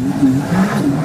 Mm-hmm.